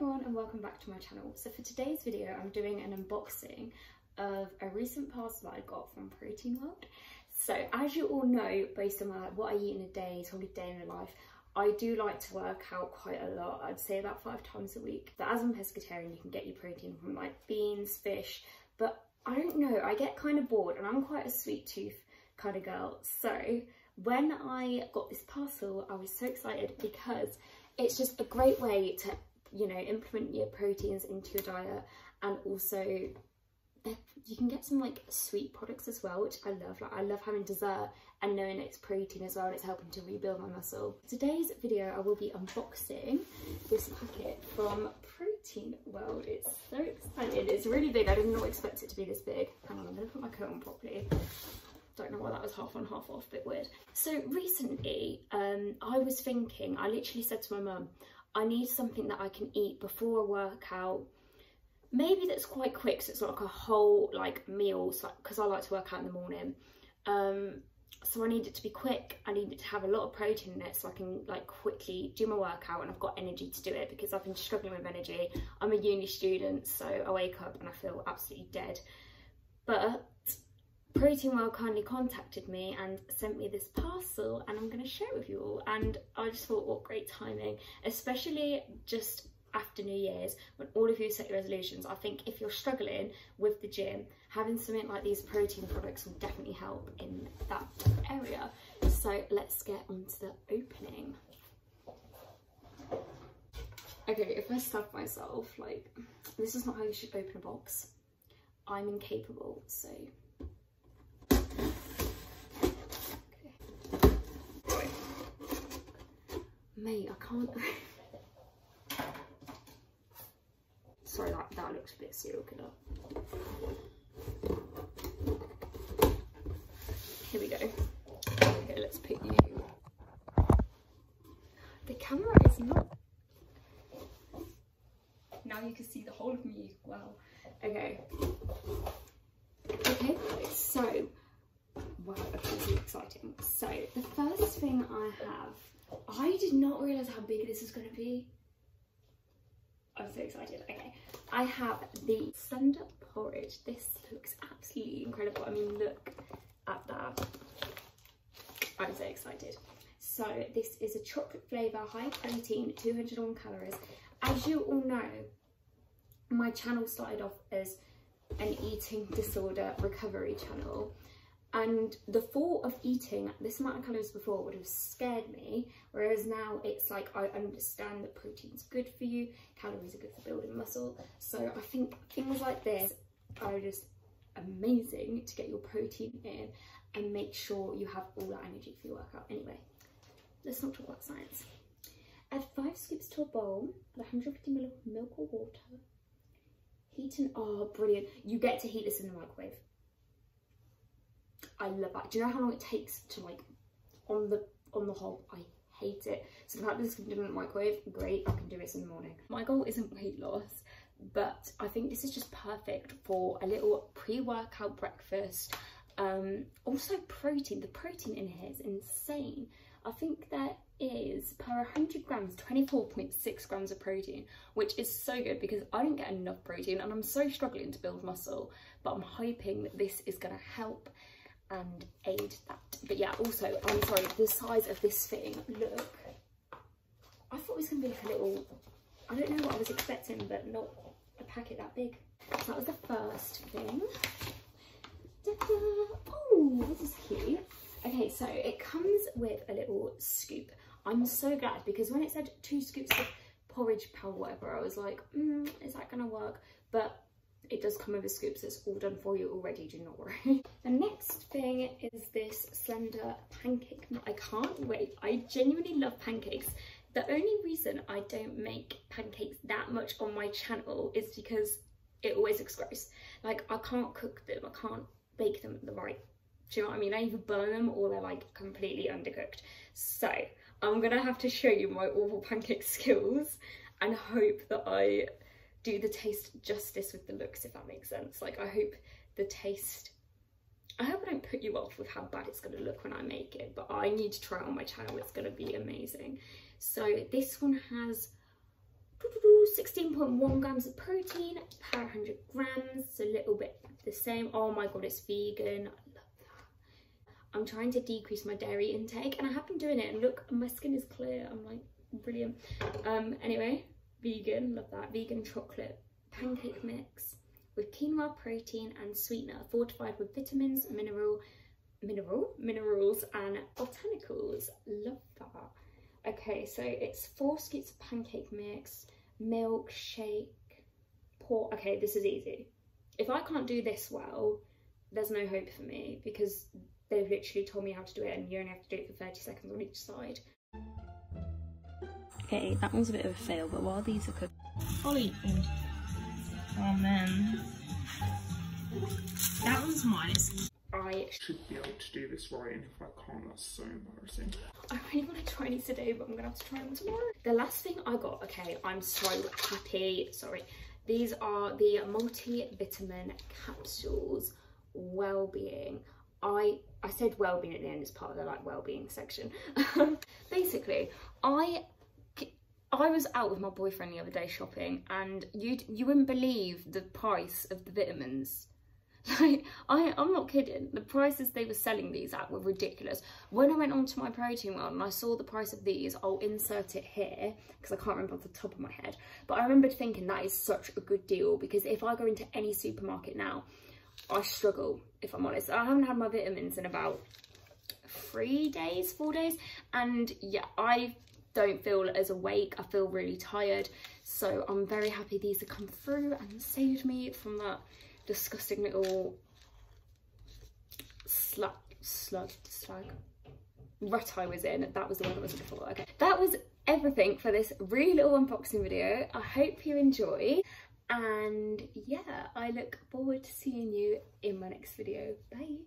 everyone and welcome back to my channel. So for today's video I'm doing an unboxing of a recent parcel I got from Protein World. So as you all know, based on my, what I eat in a day, sort of day in my life, I do like to work out quite a lot. I'd say about five times a week. But as I'm pescatarian, you can get your protein from like beans, fish, but I don't know, I get kind of bored and I'm quite a sweet tooth kind of girl. So when I got this parcel, I was so excited because it's just a great way to you know, implement your proteins into your diet and also you can get some like sweet products as well, which I love. Like I love having dessert and knowing it's protein as well and it's helping to rebuild my muscle. Today's video I will be unboxing this packet from Protein World. It's so exciting. It's really big. I did not expect it to be this big. Hang on, I'm gonna put my coat on properly. Don't know why that was half on, half off, bit weird. So recently, um, I was thinking, I literally said to my mum, I need something that I can eat before a workout. Maybe that's quite quick, so it's not like a whole like meal, because I like to work out in the morning. Um, so I need it to be quick. I need it to have a lot of protein in it so I can like quickly do my workout and I've got energy to do it because I've been struggling with energy. I'm a uni student, so I wake up and I feel absolutely dead. But Protein World kindly contacted me and sent me this parcel and I'm going to share it with you all. And I just thought what great timing especially just after New Year's when all of you set your resolutions. I think if you're struggling with the gym having something like these protein products will definitely help in that area. So let's get on to the opening. Okay if I stab myself like this is not how you should open a box. I'm incapable so Mate, I can't. Sorry, that, that looks a bit serial killer. Here we go. Okay, let's pick you. The camera is not. Now you can see the whole of me well. Okay. Okay, so, wow, this is exciting. So, the first thing I have I did not realise how big this is going to be. I'm so excited. Okay, I have the Slender Porridge. This looks absolutely incredible. I mean, look at that. I'm so excited. So this is a chocolate flavour, high protein, 201 calories. As you all know, my channel started off as an eating disorder recovery channel and the thought of eating this amount of calories before would have scared me whereas now it's like I understand that protein's good for you calories are good for building muscle. So I think things like this are just amazing to get your protein in and make sure you have all that energy for your workout. Anyway let's not talk about science. Add five scoops to a bowl with 150 ml of milk or water. Heat and oh brilliant. You get to heat this in the microwave I love that. Do you know how long it takes to like, on the on the whole, I hate it. So the fact that this can do in the microwave, great, I can do this in the morning. My goal isn't weight loss, but I think this is just perfect for a little pre-workout breakfast. Um, also protein, the protein in here is insane. I think there is per 100 grams 24.6 grams of protein which is so good because I don't get enough protein and I'm so struggling to build muscle but I'm hoping that this is going to help and aid that. But yeah, also, I'm sorry, the size of this thing, look. I thought it was going to be like a little, I don't know what I was expecting, but not a packet that big. So that was the first thing. Oh, this is cute. Okay, so it comes with a little scoop. I'm so glad because when it said two scoops of porridge powder, whatever, I was like, mm, is that going to work? But it does come with a scoop, so it's all done for you already, do not worry. the next thing is this slender pancake. I can't wait. I genuinely love pancakes. The only reason I don't make pancakes that much on my channel is because it always looks gross. Like, I can't cook them, I can't bake them the right do you know what I mean? I either burn them or they're like completely undercooked. So I'm gonna have to show you my awful pancake skills and hope that I do the taste justice with the looks, if that makes sense. Like, I hope the taste, I hope I don't put you off with how bad it's going to look when I make it, but I need to try it on my channel. It's going to be amazing. So this one has 16.1 grams of protein per 100 grams, so a little bit the same. Oh my god, it's vegan. I love that. I'm trying to decrease my dairy intake and I have been doing it and look, my skin is clear. I'm like, brilliant. Um, anyway, vegan, love that. Vegan chocolate pancake mix with quinoa protein and sweetener fortified with vitamins, mineral, mineral, minerals and botanicals. Love that. Okay, so it's four scoops of pancake mix, milk, shake, pour. Okay, this is easy. If I can't do this well, there's no hope for me because they've literally told me how to do it and you only have to do it for 30 seconds on each side. Okay, that one's a bit of a fail, but while these are cooking, I'll eat them. Oh man. That one's mine. I should be able to do this right and if I can't that's so embarrassing. I really want to try these today but I'm gonna have to try them tomorrow. The last thing I got, okay, I'm so happy, sorry. These are the multivitamin capsules well-being. I I said well-being at the end as part of the like well-being section. Basically, I I was out with my boyfriend the other day shopping and you you wouldn't believe the price of the vitamins. Like, I, I'm not kidding. The prices they were selling these at were ridiculous. When I went onto my protein world and I saw the price of these, I'll insert it here because I can't remember off the top of my head. But I remembered thinking that is such a good deal because if I go into any supermarket now, I struggle, if I'm honest. I haven't had my vitamins in about three days, four days. And yeah, I don't feel as awake. I feel really tired. So I'm very happy these have come through and saved me from that disgusting little slug, slug, slug rut I was in. That was the one that was before. Okay, that was everything for this really little unboxing video. I hope you enjoy. And yeah, I look forward to seeing you in my next video. Bye.